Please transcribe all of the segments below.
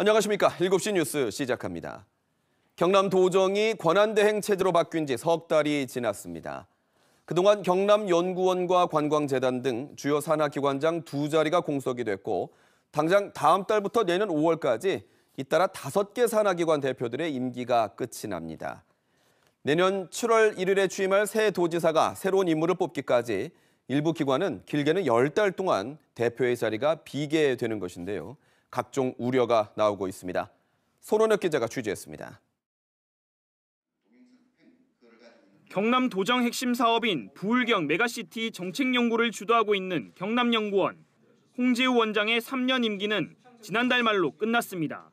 안녕하십니까. 7시 뉴스 시작합니다. 경남 도정이 권한대행 체제로 바뀐 지 석 달이 지났습니다. 그동안 경남연구원과 관광재단 등 주요 산하기관장 두 자리가 공석이 됐고 당장 다음 달부터 내년 5월까지 잇따라 다섯 개 산하기관 대표들의 임기가 끝이 납니다. 내년 7월 1일에 취임할 새 도지사가 새로운 인물을 뽑기까지 일부 기관은 길게는 10달 동안 대표의 자리가 비게 되는 것인데요. 각종 우려가 나오고 있습니다. 손원혁 기자가 취재했습니다. 경남 도정 핵심 사업인 부울경 메가시티 정책 연구를 주도하고 있는 경남연구원 홍재우 원장의 3년 임기는 지난달 말로 끝났습니다.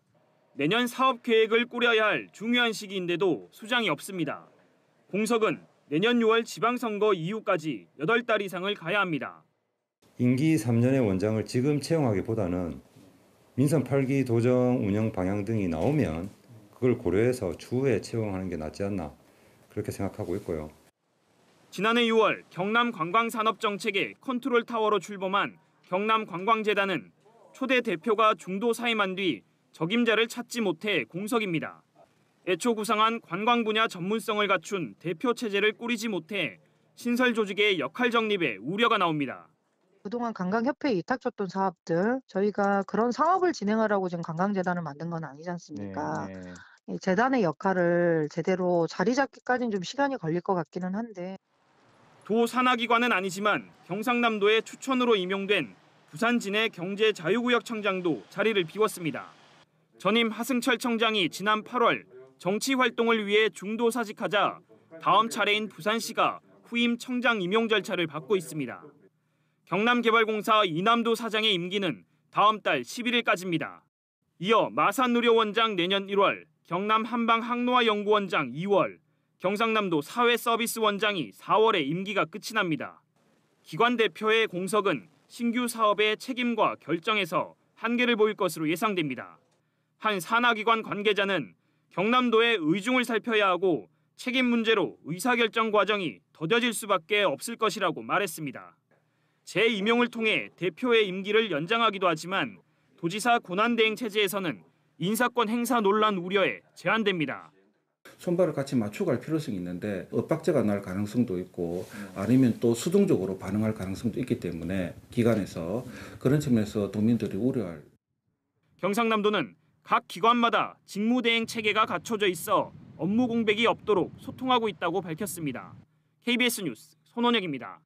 내년 사업 계획을 꾸려야 할 중요한 시기인데도 수장이 없습니다. 공석은 내년 6월 지방선거 이후까지 8달 이상을 가야 합니다. 임기 3년의 원장을 지금 채용하기보다는 민선 8기 도정 운영 방향 등이 나오면 그걸 고려해서 추후에 채용하는 게 낫지 않나 그렇게 생각하고 있고요. 지난해 6월 경남 관광산업정책의 컨트롤 타워로 출범한 경남관광재단은 초대 대표가 중도 사임한 뒤 적임자를 찾지 못해 공석입니다. 애초 구상한 관광 분야 전문성을 갖춘 대표 체제를 꾸리지 못해 신설 조직의 역할 정립에 우려가 나옵니다. 그동안 관광협회에 위탁줬던 사업들 저희가 그런 사업을 진행하라고 지금 관광재단을 만든 건 아니지 않습니까? 네, 네. 이 재단의 역할을 제대로 자리 잡기까지는 좀 시간이 걸릴 것 같기는 한데 도 산하기관은 아니지만 경상남도의 추천으로 임용된 부산진해 경제자유구역 청장도 자리를 비웠습니다. 전임 하승철 청장이 지난 8월 정치 활동을 위해 중도 사직하자 다음 차례인 부산시가 후임 청장 임용 절차를 밟고 있습니다. 경남개발공사 이남도 사장의 임기는 다음 달 11일까지입니다. 이어 마산누려원장 내년 1월, 경남 한방항로화연구원장 2월, 경상남도 사회서비스원장이 4월에 임기가 끝이 납니다. 기관 대표의 공석은 신규 사업의 책임과 결정에서 한계를 보일 것으로 예상됩니다. 한 산하기관 관계자는 경남도의 의중을 살펴야 하고 책임 문제로 의사결정 과정이 더뎌질 수밖에 없을 것이라고 말했습니다. 재임용을 통해 대표의 임기를 연장하기도 하지만 도지사 권한대행 체제에서는 인사권 행사 논란 우려에 제한됩니다. 손발을 같이 맞춰갈 필요성이 있는데 엇박자가 날 가능성도 있고 아니면 또 수동적으로 반응할 가능성도 있기 때문에 기관에서 그런 측면에서 도민들이 우려할 경상남도는 각 기관마다 직무대행 체계가 갖춰져 있어 업무 공백이 없도록 소통하고 있다고 밝혔습니다. KBS 뉴스 손원혁입니다.